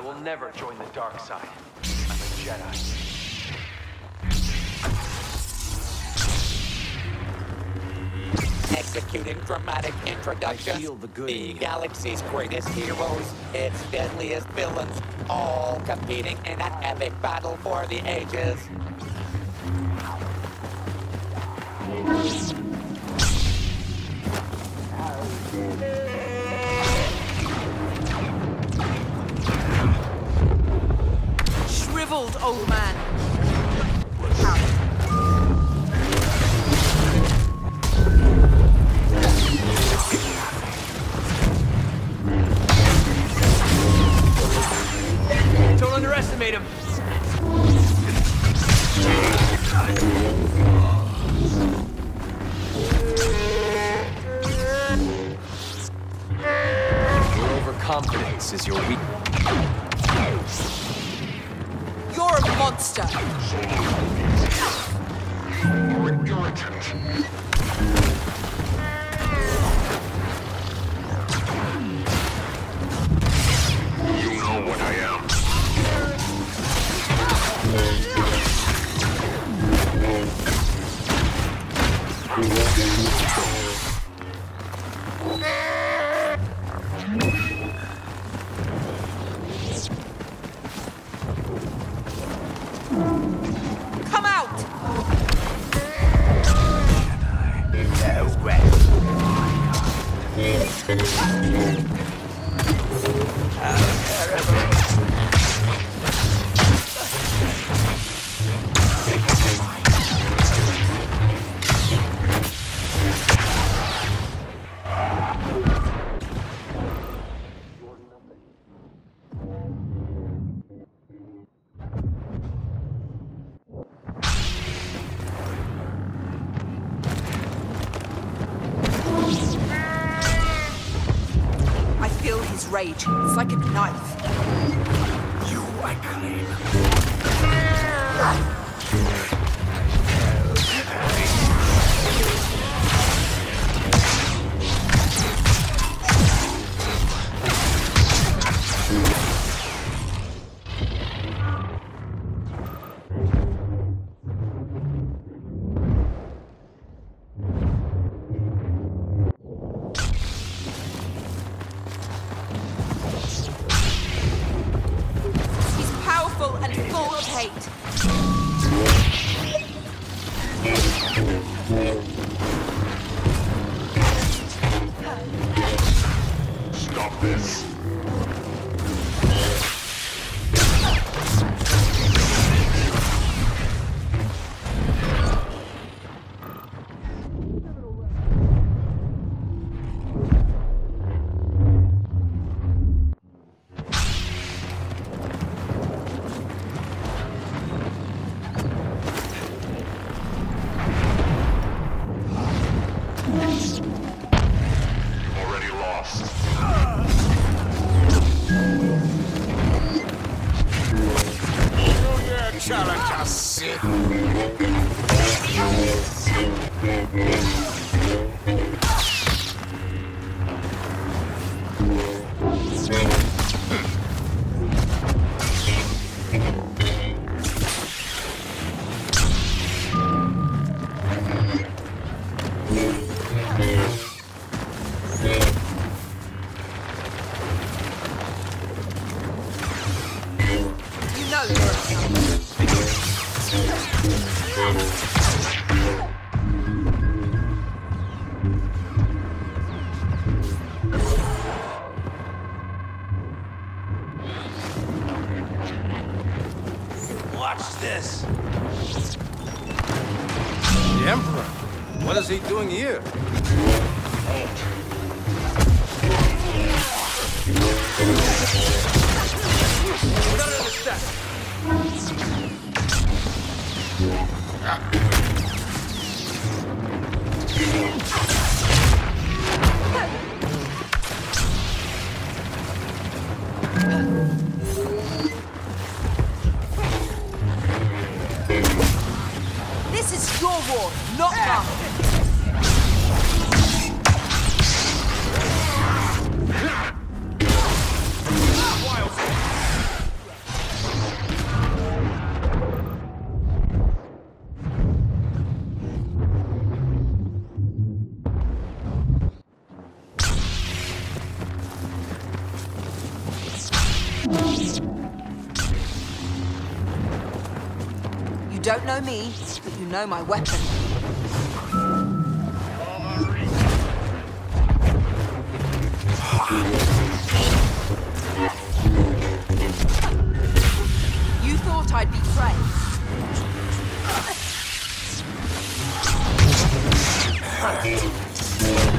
I will never join the dark side. I'm a Jedi. executing dramatic introductions. I feel the the galaxy's greatest heroes, its deadliest villains, all competing in an epic battle for the ages. Old man. Don't underestimate him. Your overconfidence is your weak. Monster. You rage. It's like a knife. You I claim. Stop this. Para, cacete! Watch this. The Emperor. What is he doing here? We got another war, not don't know me, you know my weapon. You thought I'd be brave.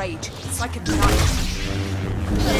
rage. It's like a knife.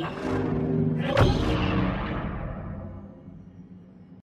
mine. Ugh.